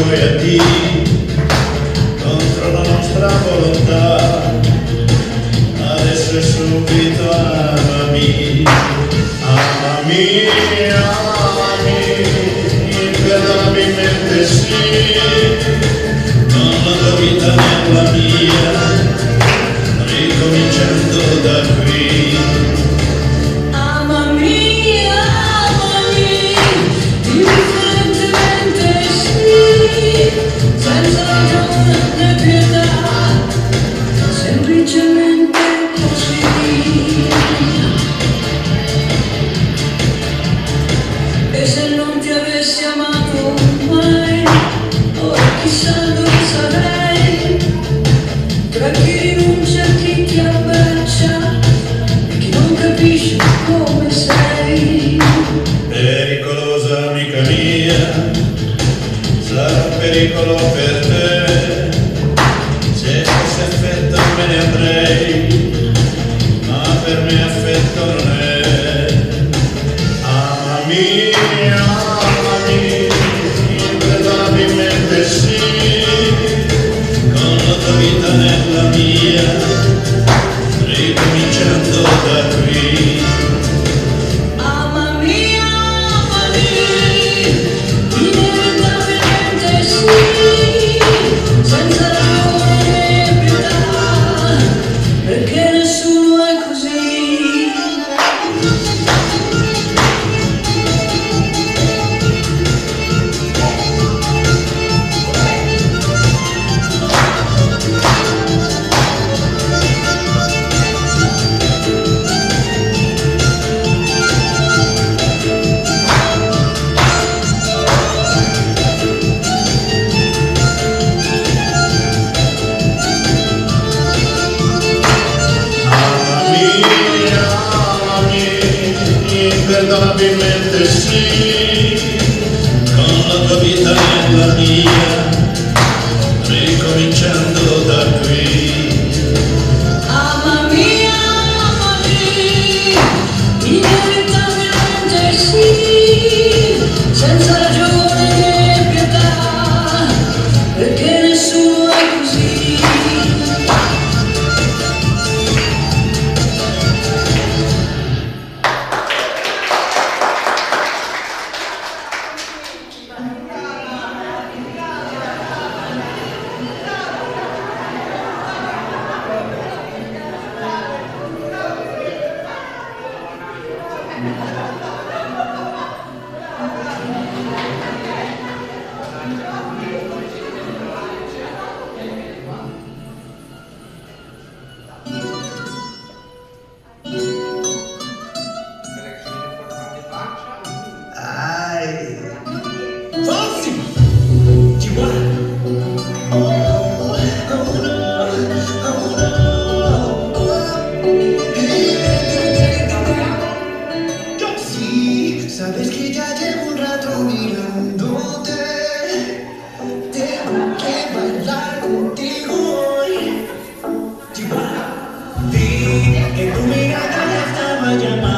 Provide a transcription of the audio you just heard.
i tuoi addii contro la nostra volontà. Adesso è subito amami, amami, amami, imperabilmente sì, non la tua vita nella mia, pericolo per te. Se fosse affetto me ne andrei, ma per me affetto non è. Imperdonabilmente sì, con la tua vita nella mia, Ai. Fala-se! De boa! Di que tu mirada la estaba llamando.